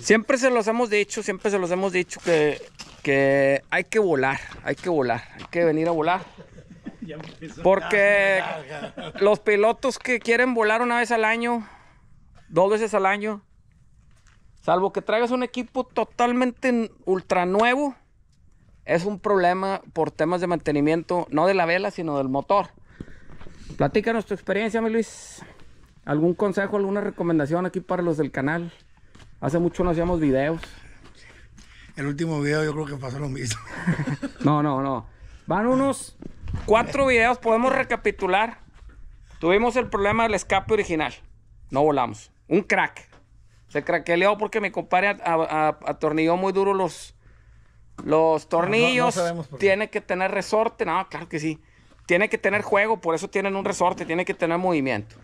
Siempre se los hemos dicho, siempre se los hemos dicho que, que hay que volar, hay que volar, hay que venir a volar. Porque los pilotos que quieren volar una vez al año, dos veces al año, salvo que traigas un equipo totalmente ultra nuevo, es un problema por temas de mantenimiento, no de la vela, sino del motor. Platícanos tu experiencia, mi Luis. ¿Algún consejo, alguna recomendación aquí para los del canal? Hace mucho no hacíamos videos. El último video yo creo que pasó lo mismo. no, no, no. Van unos cuatro videos, podemos recapitular. Tuvimos el problema del escape original. No volamos. Un crack. Se craqueleó porque mi compadre atornilló muy duro los, los tornillos. Tiene que tener resorte. No, claro que sí. Tiene que tener juego, por eso tienen un resorte. Tiene que tener movimiento.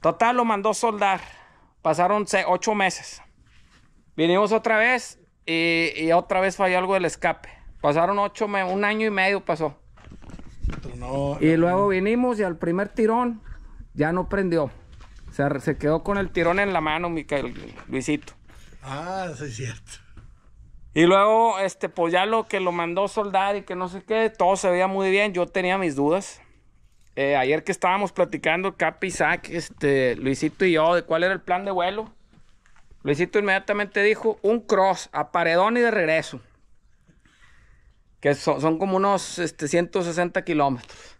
Total, lo mandó soldar. Pasaron ocho meses. Vinimos otra vez y, otra vez falló algo del escape. Pasaron ocho, un año y medio pasó. y luego vinimos y al primer tirón ya no prendió. Se, se quedó con el tirón en la mano, Micael, Luisito. Ah, eso es cierto. Y luego, este, pues ya lo que lo mandó soldar y que no sé qué, todo se veía muy bien. Yo tenía mis dudas. Eh, ayer que estábamos platicando, Capi, Isaac, este, Luisito y yo, de cuál era el plan de vuelo. Luisito inmediatamente dijo un cross a paredón y de regreso. Que son, como unos este, 160 kilómetros.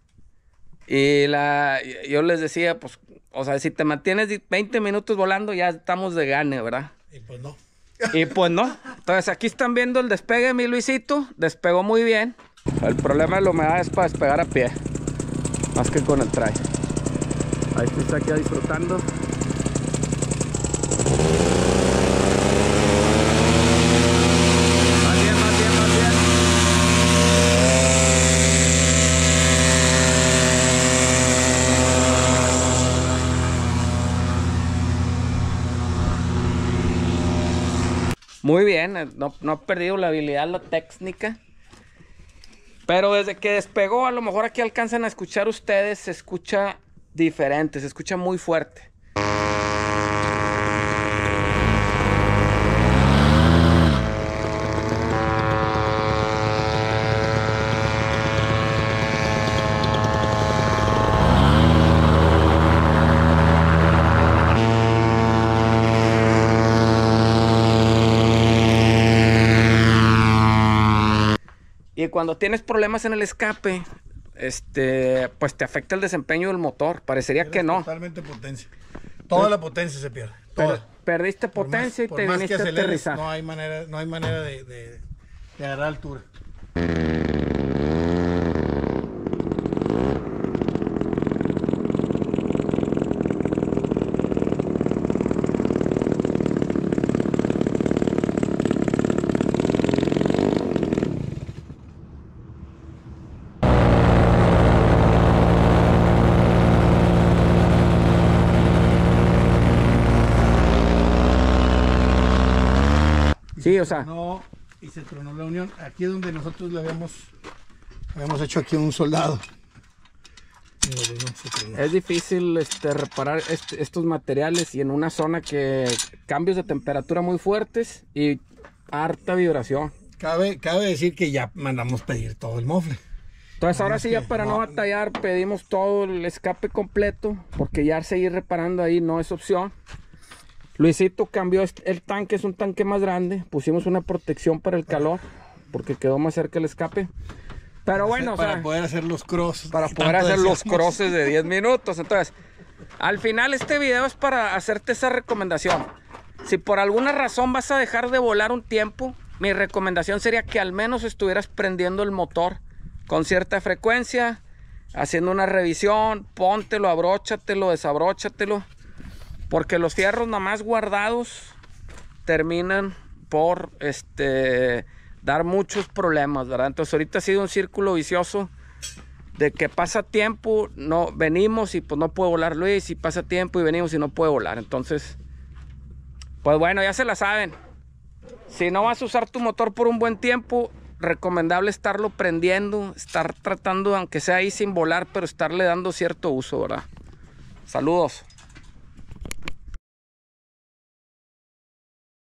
Y la, yo les decía, pues, o sea, si te mantienes 20 minutos volando, ya estamos de gane, ¿verdad? Y pues no. Y pues no. Entonces aquí están viendo el despegue de mi Luisito. Despegó muy bien. El problema de la humedad es para despegar a pie más que con el traje. Ahí está aquí disfrutando. Más bien, más bien, más bien. Muy bien, no, no he perdido la habilidad, la técnica. Pero desde que despegó, a lo mejor aquí alcanzan a escuchar ustedes, se escucha diferente, se escucha muy fuerte. Y cuando tienes problemas en el escape, este, pues te afecta el desempeño del motor. Parecería que no. Totalmente potencia. Toda la potencia se pierde. perdiste potencia y te viniste a aterrizar. No hay manera, no hay manera de, de, de agarrar altura. Sí, o sea. No, y se tronó la unión. Aquí es donde nosotros le habíamos, habíamos hecho aquí un soldado. Es difícil este, reparar este, estos materiales y en una zona que cambios de temperatura muy fuertes y harta vibración. Cabe, cabe decir que ya mandamos pedir todo el mofle. Entonces ahora sí ya para no batallar pedimos todo el escape completo porque ya seguir reparando ahí no es opción. Luisito cambió el tanque, es un tanque más grande. Pusimos una protección para el calor, porque quedó más cerca el escape. Pero bueno, para poder hacer los crosses. Para poder hacer los crosses de 10 minutos. Entonces, al final este video es para hacerte esa recomendación. Si por alguna razón vas a dejar de volar un tiempo, mi recomendación sería que al menos estuvieras prendiendo el motor con cierta frecuencia, haciendo una revisión, póntelo, abróchatelo, desabróchatelo porque los fierros nada más guardados terminan por este dar muchos problemas, ¿verdad? Entonces ahorita ha sido un círculo vicioso de que pasa tiempo, no venimos y pues no puede volar Luis, y pasa tiempo y venimos y no puede volar. Entonces, pues bueno, ya se la saben. Si no vas a usar tu motor por un buen tiempo, recomendable estarlo prendiendo, estar tratando, aunque sea ahí sin volar, pero estarle dando cierto uso, ¿verdad? Saludos.